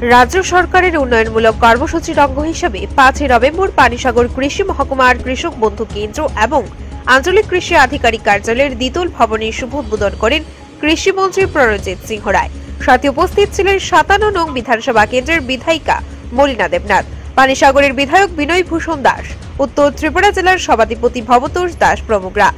রাজ্য সরকারের উন্নয়নমূলক কর্মসূচির অঙ্গ হিসেবে পাঁচই নভেম্বর পানিসাগর কৃষি মহকুমার কৃষক বন্ধু কেন্দ্র এবং আঞ্চলিক কৃষি আধিকারিক কার্যালয়ের দ্বিতল ভবনের শুভ উদ্বোধন করেন কৃষিমন্ত্রী প্রণজিৎ সিংহ রায়। সাথে উপস্থিত ছিলেন সাতান্ন নং বিধানসভা কেন্দ্রের বিধায়িকা মলিনা দেবনাথ, পানিসাগরের বিধায়ক বিনয় ভূষণ দাস, উত্তর ত্রিপুরা জেলার সভাধিপতি ভবতোষ দাস প্রমুখরা।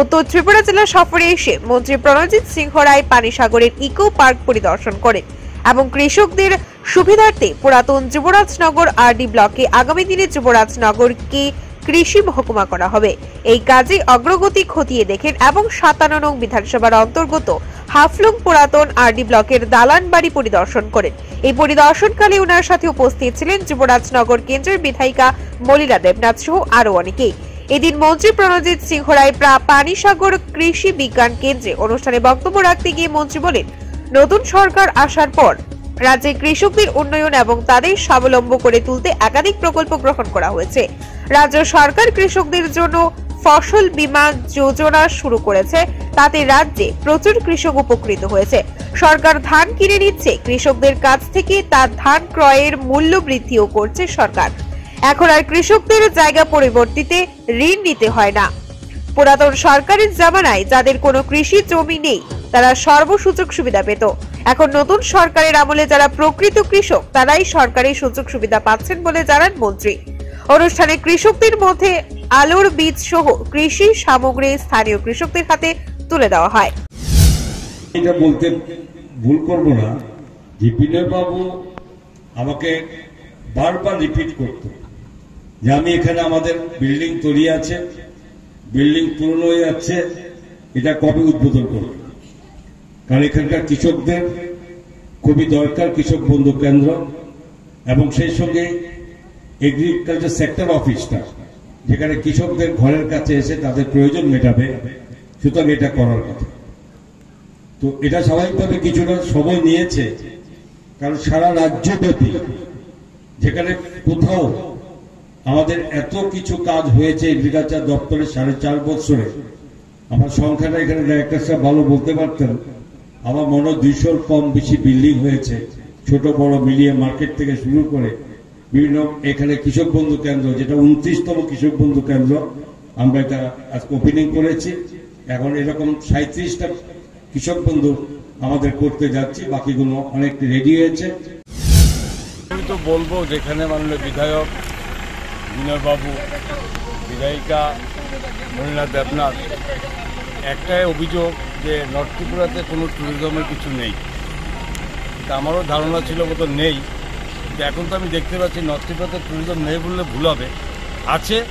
উত্তর ত্রিপুরা জেলা সফরে এসে মন্ত্রী প্রণজিৎ সিংহ রায় পানিসাগরের ইকো পার্ক পরিদর্শন করেন। এবং কৃষকদের সুবিধার্থে পুরাতন যুবরাজনগর আরডি ব্লকে আগামী দিনে যুবরাজনগরকে কৃষি মহকুমা করা হবে। এই কাজে অগ্রগতি খতিয়ে দেখেন এবং সাতান্ন নং বিধানসভার অন্তর্গত হাফলং পুরাতন আরডি ব্লকের দালান বাড়ি পরিদর্শন করেন। এই পরিদর্শনকালে ওনার সাথে উপস্থিত ছিলেন যুবরাজনগর কেন্দ্রের বিধায়িকা মলিলা দেবনাথ সহ আরও অনেকেই। এদিন মন্ত্রী প্রণজিৎ সিংহ রায় প্রা- পানিসাগর কৃষি বিজ্ঞান কেন্দ্রে অনুষ্ঠানে বক্তব্য রাখতে গিয়ে মন্ত্রী বলেন নতুন সরকার আসার পর রাজ্যে কৃষকদের উন্নয়ন এবং তাদের স্বাবলম্ব করে তুলতে একাধিক প্রকল্প গ্রহণ করা হয়েছে। রাজ্য সরকার কৃষকদের জন্য ফসল বীমা যোজনা শুরু করেছে। তাতে রাজ্যে প্রচুর কৃষক উপকৃত হয়েছে। সরকার ধান কিনে নিচ্ছে, কৃষকদের কাছ থেকে তার ধান ক্রয়ের মূল্য বৃদ্ধিও করছে সরকার। এখন আর কৃষকদের জায়গা পরিবর্তিতে ঋণ নিতে হয় না। পুরাতন সরকারের জামানায় যাদের কোনো কৃষি জমি নেই তারা সর্বসুযোগ সুবিধা পেত। এখন নতুন সরকারের আমলে যারা প্রকৃত কৃষক, তারাই সরকারি সুযোগ সুবিধা পাচ্ছেন বলে জানান মন্ত্রী। অনুষ্ঠানে কৃষকদের মধ্যে আলুর বীজ সহ কৃষি সামগ্রী স্থানীয় কৃষকদের হাতে তুলে দেওয়া হয়। এটা বলতে ভুল করব না। যে বাবু আমাকে বারবার রিপিট করতো যে আমি এখানে আমাদের বিল্ডিং তৈরি আছে বিল্ডিং পুরনো হয়ে যাচ্ছে, এটা কবে উদ্বোধন করব? কারণ এখানকার কৃষকদের খুবই দরকার কৃষক বন্ধু কেন্দ্র এবং সেই সঙ্গে এগ্রিকালচার সেক্টর অফিসটা যেখানে কৃষকদের ঘরের কাছে এসে তাদের প্রয়োজন মেটাবে, সুতরাং এটা করার কথা। তো এটা স্বাভাবিকভাবে কিছুটা সময় নিয়েছে, কারণ সারা রাজ্যব্যাপী যেখানে কোথাও আমাদের এত কিছু কাজ হয়েছে এগ্রিকালচার দপ্তরে সাড়ে চার বছরে, আমার সংখ্যাটা এখানে ডাইরেক্টর সাহেব ভালো বলতে পারতেন আমার মনে হয় দুইশোর কম বেশি বিল্ডিং হয়েছে, ছোট বড় মিলিয়ে মার্কেট থেকে শুরু করে বিভিন্ন এখানে কৃষক বন্ধু কেন্দ্র, যেটা উনত্রিশতম কৃষক বন্ধু কেন্দ্র, আমরা এটা আজকে ওপেনিং করেছি। এখন এরকম সাঁত্রিশটা কৃষক বন্ধু আমাদের করতে যাচ্ছি, বাকিগুলো অনেক রেডি হয়েছে। আমি তো বলব, যেখানে মাননীয় বিধায়ক বিনয়বাবু, বিধায়িকা মহিলা দেবনাথ, একটাই অভিযোগ যে নর্থ ত্রিপুরাতে কোনো ট্যুরিজমের কিছু নেই। তা আমারও ধারণা ছিল মতো নেই। কিন্তু এখন তো আমি দেখতে পাচ্ছি নর্থ ত্রিপুরাতে ট্যুরিজম নেই বললে ভুল হবে। আছে,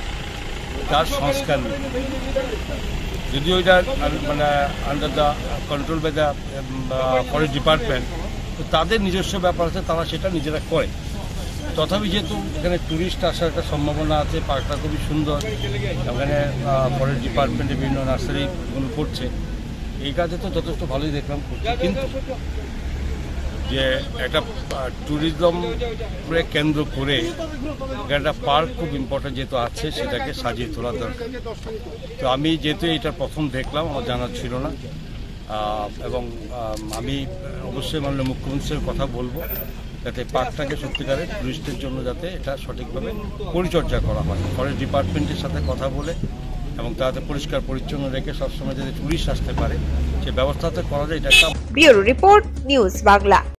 তার সংস্কার নেই। যদিও এটা আন- মানে under the control by the forest department তো তাদের নিজস্ব ব্যাপার আছে, তারা সেটা নিজেরা করে। তথাপি যেহেতু এখানে ট্যুরিস্ট আসার একটা সম্ভাবনা আছে, পার্কটা খুবই সুন্দর ওখানে ফরেস্ট ডিপার্টমেন্টে বিভিন্ন নার্সারিগুলো করছে। এই কাজে তো যথেষ্ট ভালোই দেখলাম কিন্তু যে একটা ট্যুরিজম কেন্দ্র করে একটা পার্ক খুব ইম্পর্টেন্ট যেহেতু আছে সেটাকে সাজিয়ে তোলা দরকার। তো আমি যেহেতু এটা প্রথম দেখলাম আমার জানা ছিল না। এবং আমি অবশ্যই মাননীয় মুখ্যমন্ত্রীর কথা বলব যাতে পার্কটাকে সত্যিকারের টুরিস্টের জন্য যাতে এটা সঠিকভাবে পরিচর্যা করা হয়। ফরেস্ট ডিপার্টমেন্টের সাথে কথা বলে এবং তাতে পরিষ্কার পরিচ্ছন্ন রেখে সবসময় যাতে টুরিস্ট আসতে পারে, সে ব্যবস্থাতে করা যায়, এটা ব্যুরো রিপোর্ট, নিউজ বাংলা।